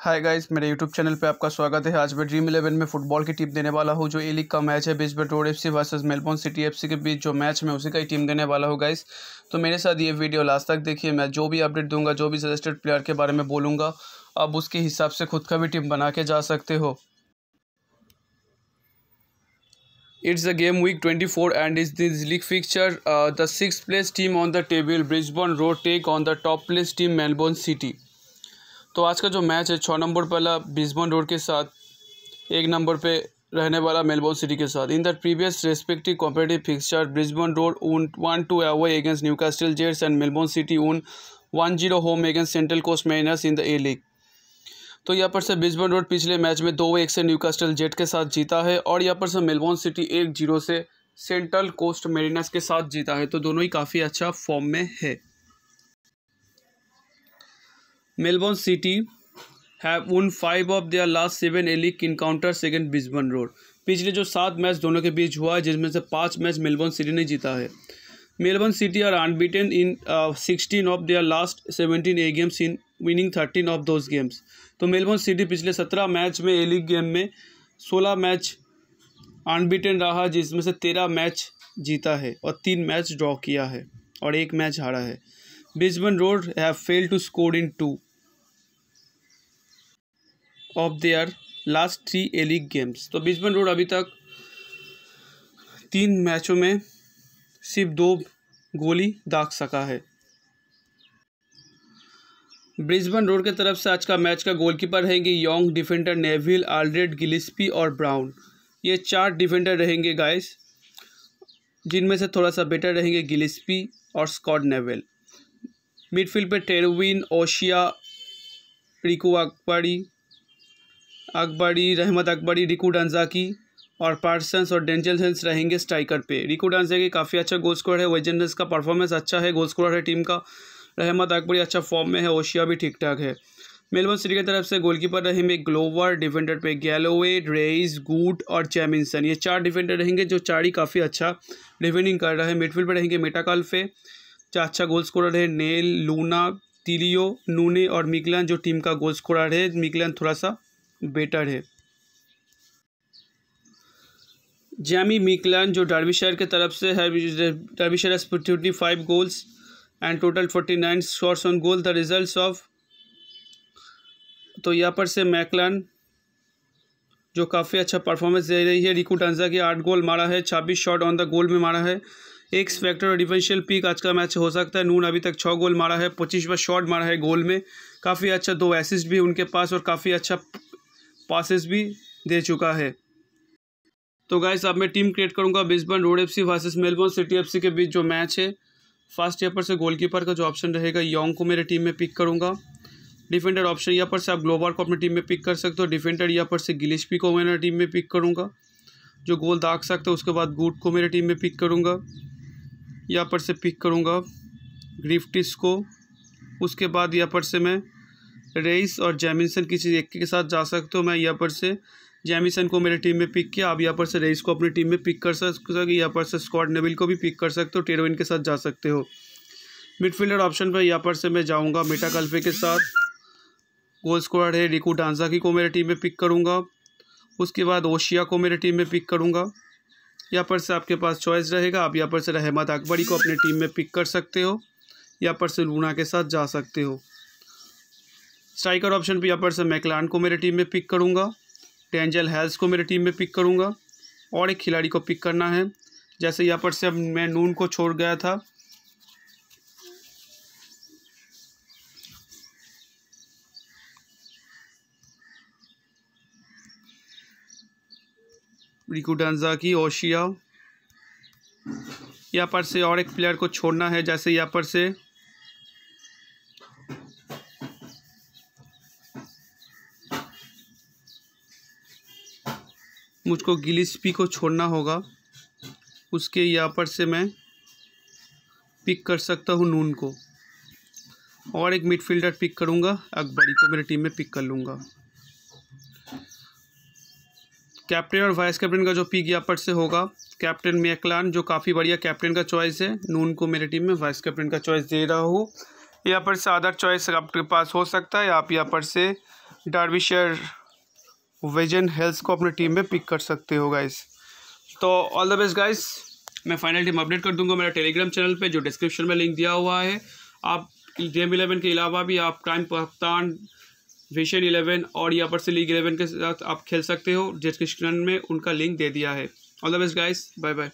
हाय guys मेरे YouTube channel पे आपका स्वागत है आज मैं ड्रीम इलेवन में फुटबॉल की टीम देने वाला हूँ जो ए लीग का मैच है Brisbane Roar FC versus Melbourne City FC के बीच जो मैच में उसी का ही टीम देने वाला हूँ गाइस तो मेरे साथ ये वीडियो लास्ट तक देखिए मैं जो भी अपडेट दूँगा जो भी सजेस्टेड प्लेयर के बारे में बोलूँगा आप उसके हिसाब से खुद का भी टीम बना के जा सकते हो It's the game week 24 and is this league fixture. Uh, the sixth place team on the table, Brisbane Road, take on the top place team Melbourne City. तो आज का जो मैच है छः नंबर पहला ब्रिस्बन रोड के साथ, एक नंबर पे रहने वाला मेलबोर्न सिटी के साथ। In the previous respective competitive fixture Brisbane Roar won one two away against Newcastle Jets and Melbourne City won one zero home against Central Coast Mariners in the A League तो यहाँ पर से Brisbane Roar पिछले match में दो एक से new castle jet के साथ जीता है और यहाँ पर से मेलबोर्न सिटी एक ज़ीरो से सेंट्रल कोस्ट मेरिनस के साथ जीता है। तो दोनों ही काफ़ी अच्छा फॉर्म में है। Melbourne City have won five of their last seven A League encounter second Brisbane Roar पिछले जो सात मैच दोनों के बीच हुआ है जिसमें से पाँच मैच मेलबोर्न सिटी ने जीता है। Melbourne City are unbeaten in sixteen of their last seventeen A games in winning thirteen of those games तो मेलबोर्न सिटी पिछले सत्रह मैच में ए लीग गेम में सोलह मैच अनबीटेन रहा, जिसमें से तेरह मैच जीता है और तीन मैच ड्रॉ किया है और एक मैच हारा है। Brisbane Roar have fail to score in two of their last three A league games तो ब्रिस्बन रोड अभी तक तीन मैचों में सिर्फ़ दो गोली दाग सका है। ब्रिस्बन रोड के तरफ़ से आज का मैच का गोलकीपर रहेंगे young defender Neville Aldred Gillespie और ब्राउन ये चार डिफेंडर रहेंगे गाइस जिनमें से थोड़ा सा बेटर रहेंगे गिलिस्पी और स्कॉट नेविल मिडफील्ड पे टेरविन ओशिया रिकू अकबरी, रहमत अकबरी, रिकू डंजाकी और पार्सन्स और डेंजल हेंस रहेंगे स्ट्राइकर पे। रिकू डांजाकी काफ़ी अच्छा गोल स्कोर है वेजेंडस का परफॉर्मेंस अच्छा है गोल स्कोर है टीम का। रहमत अकबरी अच्छा फॉर्म में है, ओशिया भी ठीक ठाक है। मेलबोर्न सिटी की तरफ़ से गोलकीपर रहेंगे ग्लोवर डिफेंडर पे गैलोवे रेइस गुड और चैमिनसन ये चार डिफेंडर रहेंगे जो चार ही काफ़ी अच्छा डिफेंडिंग कर रहे हैं। मिडफील्ड पर रहेंगे मेटाकाल्फे जो अच्छा गोल स्कोरर है नेल लूना तिलियो नूने और मिकलन जो टीम का गोल स्कोरर है। मिकलन थोड़ा सा बेटर है। जैमी मिकलन, जो डार्विशर की तरफ़ से है Derbyshire has five goals and total forty nine shots on goal the results of तो यहाँ पर से मैकलन, जो काफ़ी अच्छा परफॉर्मेंस दे रही है, रिकू टांजा की आठ गोल मारा है, छब्बीस शॉट ऑन द गोल में मारा है। एक फैक्टर और डिफेंशियल पीक आज का मैच हो सकता है, नून अभी तक छः गोल मारा है पच्चीस बार शॉट मारा है गोल में। काफ़ी अच्छा दो एसिस्ट भी उनके पास और काफ़ी अच्छा पासिस भी दे चुका है। तो गाइस अब मैं टीम क्रिएट करूँगा Brisbane Roar FC versus Melbourne City FC के बीच जो मैच है। फ़र्स्ट यहाँ पर से गोलकीपर का जो ऑप्शन रहेगा योंग को मेरे टीम में पिक करूँगा। डिफेंडर ऑप्शन यहाँ पर से आप ग्लोबल को अपनी टीम में पिक कर सकते हो। डिफेंडर यहाँ पर से गिलिस्पी को मेरे टीम में पिक करूँगा। जो गोल दाग सकते हो, उसके बाद गुड को मेरे टीम में पिक करूँगा। यहाँ पर से पिक करूँगा ग्रिफ्टिस को। उसके बाद यहाँ पर से मैं रेइस और जैमिसन किसी एक के साथ जा सकते हो, मैं यहाँ पर से जैमिसन को मेरे टीम में पिक किया, आप यहाँ पर से रेइस को अपनी टीम में पिक कर सकते यहाँ पर से स्कॉट नेविल को भी पिक कर सकते हो, टेरोविन के साथ जा सकते हो। मिडफील्डर ऑप्शन पर यहाँ पर से मैं जाऊँगा, मेटा कल्फे के साथ। गोल स्कोर है, रिकू डांजाकी को मेरे टीम में पिक करूँगा। उसके बाद ओशिया को मेरे टीम में पिक करूँगा। यहाँ पर से आपके पास चॉइस रहेगा, आप यहाँ पर से रहमत अकबरी को अपने टीम में पिक कर सकते हो। यहाँ पर से लूना के साथ जा सकते हो। स्ट्राइकर ऑप्शन पर यहाँ पर से मैकलान को मेरे टीम में पिक करूँगा डेंजल हेल्स को मेरे टीम में पिक करूँगा और एक खिलाड़ी को पिक करना है। जैसे यहाँ पर से अब मैं नून को छोड़ गया था। रिकू डांजा की, ओशिया। यहाँ पर से और एक प्लेयर को छोड़ना है, जैसे यहाँ पर से मुझको गिलिस्पी को छोड़ना होगा। उसके यहाँ पर से मैं पिक कर सकता हूँ नून को। और एक मिडफील्डर पिक करूँगा। अकबरी को मेरी टीम में पिक कर लूँगा। कैप्टन और वाइस कैप्टन का जो पिक यहाँ पर से होगा। कैप्टन मैकलान, जो काफ़ी बढ़िया कैप्टन का चॉइस है। नून को मेरे टीम में वाइस कैप्टन का चॉइस दे रहा हूँ। यहाँ पर से अदर चॉइस आपके पास हो सकता है। आप यहाँ पर से डार्बिशर विजन हेल्थ को अपने टीम में पिक कर सकते हो गाइस तो ऑल द बेस्ट गाइस मैं फाइनल टीम अपडेट कर दूँगा मेरा टेलीग्राम चैनल पे, जो डिस्क्रिप्शन में लिंक दिया हुआ है. आप गेम इलेवन के अलावा भी आप प्राइम कप्तान विशन इलेवन और यहाँ पर से लीग इलेवन के साथ आप खेल सकते हो. डिस्क्रिप्शन में उनका लिंक दे दिया है. All the best guys bye bye